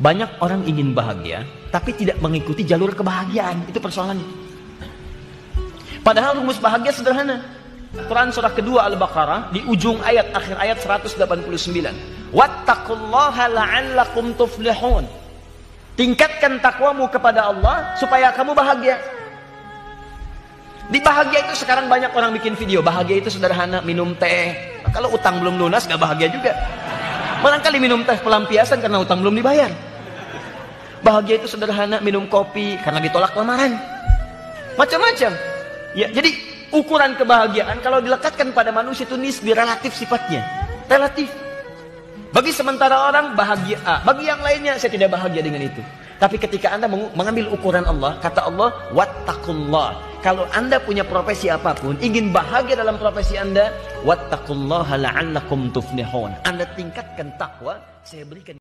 Banyak orang ingin bahagia, tapi tidak mengikuti jalur kebahagiaan. Itu persoalannya. Padahal rumus bahagia sederhana. Quran surah kedua Al-Baqarah di ujung ayat akhir ayat 189. Wattaqullaha la'allakum tuflihun. Tingkatkan takwamu kepada Allah supaya kamu bahagia. Di bahagia itu sekarang banyak orang bikin video. Bahagia itu sederhana, minum teh. Nah, kalau utang belum lunas gak bahagia juga. Barangkali minum teh pelampiasan karena utang belum dibayar. Bahagia itu sederhana, minum kopi karena ditolak lamaran. Macam-macam. Ya, jadi ukuran kebahagiaan kalau dilekatkan pada manusia itu nisbi relatif sifatnya. Relatif. Bagi sementara orang bahagia A, bagi yang lainnya saya tidak bahagia dengan itu. Tapi ketika Anda mengambil ukuran Allah, kata Allah, wattaqullah. Kalau Anda punya profesi apa pun, ingin bahagia dalam profesi Anda, wattaqullaha la'allakum tuflihun. Anda tingkatkan takwa, saya berikan